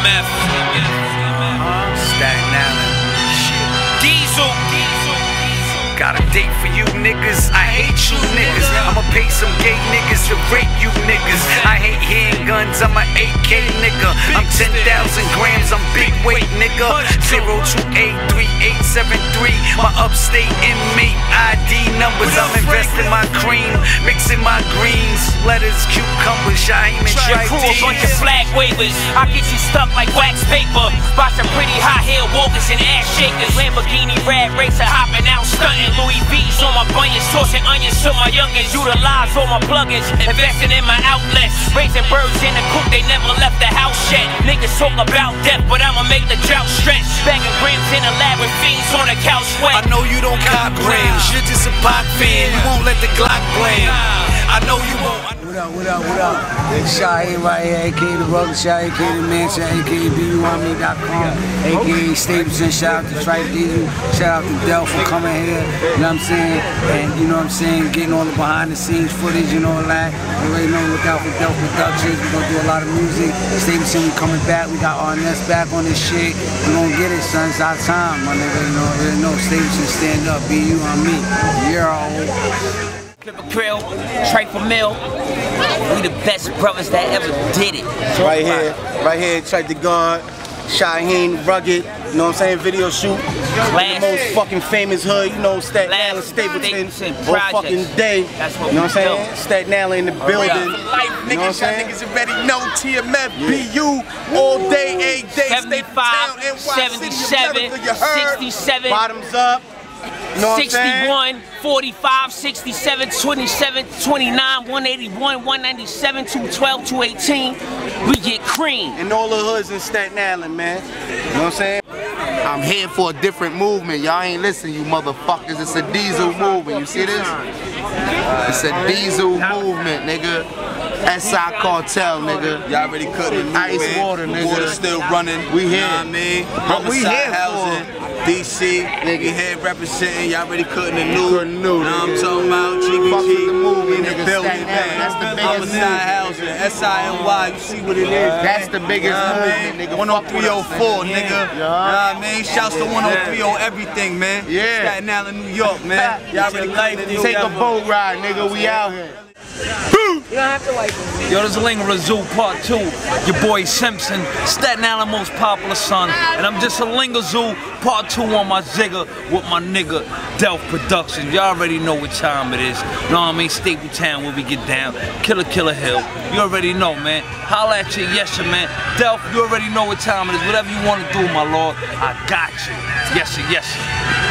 TMF. Staten Island. Diesel. Got a date for you niggas. I hate you niggas. I'ma pay some gay niggas to rape you niggas. I hate handguns. I'm a AK nigga. I'm 10,000 grams. I'm big weight nigga. 0283873. My upstate inmate ID numbers. I'm investing my cream, mixing my greens, lettuce, cucumbers, Shyheim and Your crew a bunch of flag wavers. I get you stuck like wax paper. By some pretty high heel walkers and ass shakers. Lamborghini rad racer hopping out stunting. Louis V's on my bunions, tossing onions to my youngins. Utilize all my plugins, investing in my outlets. Raising birds in the coop, they never left the house yet. Niggas talk about death, but I'ma make the drought stretch. Bagging grams in the lab with fiends on the couch wet. I know you don't cop grams, you're just a Pac fan. You won't let the Glock blame. I know you won't. What up, what up, what up? It's Shyheim right here, aka the brother, Shyheim, aka the mansion, aka BUOnMe.com, aka Stapleton. Shout out to Trife Diesel, shout out to Del for coming here, you know what I'm saying? And you know what I'm saying, getting all the behind the scenes footage and all that. You already know, look out for Del Productions. We're gonna do a lot of music. Stapleton, we coming back. We got RNS back on this shit. we gonna get it, son. It's our time, my nigga. You know, already know. Stapleton, stand up, BU on me. Yo. Clipper Krill, Triple Mill. We the best brothers that ever did it. Right here, right here, check the gun. Shyheim, rugged, you know what I'm saying? Video shoot. Class. The most fucking famous hood, you know, Staten Island, Stapleton. All fucking day. That's what you know what I'm saying? built. Staten Island in the building. yeah. You know what I'm Niggas, saying? niggas already know TMF, BU, all day, every day. Stay 75, down, NY City, 77, America, you heard? 67, Bottoms up. You know what I'm 61, 45, 67, 27, 29, 181, 197, 212, 218. We get cream. And all the hoods in Staten Island, man. You know what I'm saying? I'm here for a different movement. Y'all ain't listening, you motherfuckers. It's a diesel movement. You see this? It's a diesel movement, nigga. SI Cartel, nigga. Y'all already cutting Ice man. water, nigga. Water's still running. We You here. know what I mean? What we Homicide here for? Housing, DC, nigga here representing. Y'all already cutting the new. Cutting new, Know what I'm talking about? GBG. Fuck the movie, in the nigga. building, man. That's the biggest Homicide movement. housing, SINY. You see what it is? That's the biggest Know what movement, nigga. 10304, Yeah. nigga. Yeah. Know what I mean? Shouts to 103 everything, man. Yeah. Staten Island, New York, man. Y'all already life. Take a boat ride, nigga. We out here. Yo, this is Linga Zoo Part 2. Your boy Simpson, Staten Island most popular son. And I'm just a Linga Zoo Part 2 on my zigger with my nigga Delph Productions. Y'all already know what time it is. You Know what I mean? Staple Town where we get down. Killer Killer Hill. You already know, man. Holla at you, yes, sir, man. Delph, you already know what time it is. Whatever you want to do, my lord, I got you. Yes, sir, yes, sir.